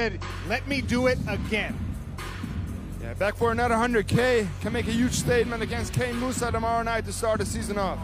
said, let me do it again. Yeah, back for another 100K. Can make a huge statement against Kane Mousah tomorrow night to start the season off.